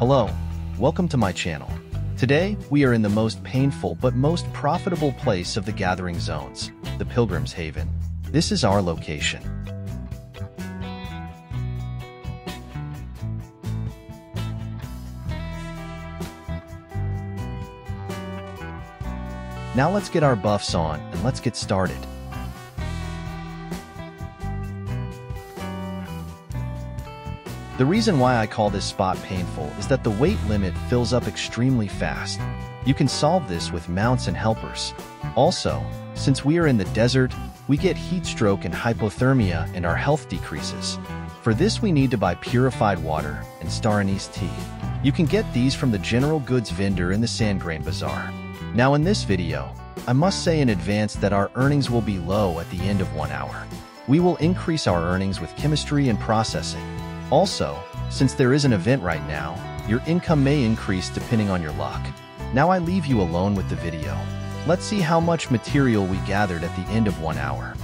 Hello, welcome to my channel. Today, we are in the most painful but most profitable place of the Gathering Zones, the Pilgrim's Haven. This is our location. Now let's get our buffs on and let's get started. The reason why I call this spot painful is that the weight limit fills up extremely fast. You can solve this with mounts and helpers. Also, since we are in the desert, we get heat stroke and hypothermia and our health decreases. For this we need to buy purified water and star anise tea. You can get these from the general goods vendor in the Sandgrain Bazaar. Now in this video, I must say in advance that our earnings will be low at the end of one hour. We will increase our earnings with chemistry and processing. Also, since there is an event right now, your income may increase depending on your luck. Now I leave you alone with the video. Let's see how much material we gathered at the end of one hour.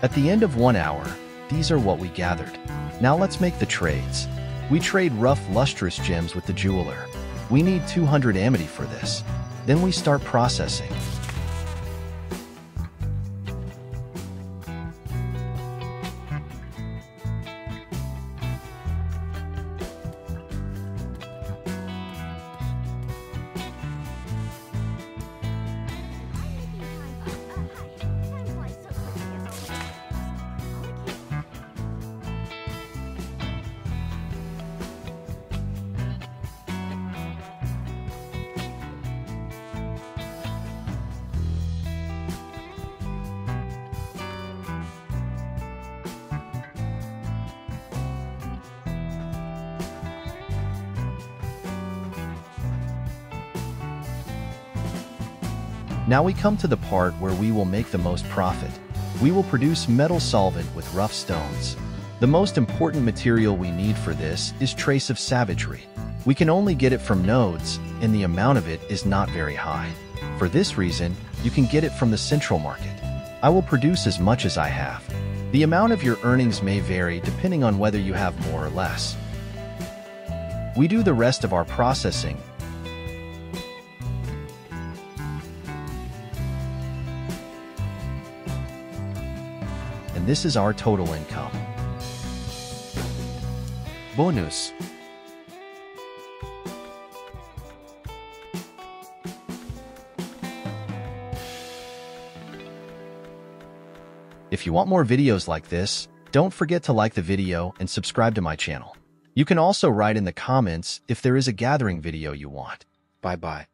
At the end of one hour, these are what we gathered. Now let's make the trades. We trade rough lustrous gems with the jeweler. We need 200 amity for this. Then we start processing. Now we come to the part where we will make the most profit. We will produce metal solvent with rough stones. The most important material we need for this is trace of savagery. We can only get it from nodes, and the amount of it is not very high. For this reason, you can get it from the central market. I will produce as much as I have. The amount of your earnings may vary depending on whether you have more or less. We do the rest of our processing this is our total income. Bonus If you want more videos like this, don't forget to like the video and subscribe to my channel. You can also write in the comments if there is a gathering video you want. Bye-bye.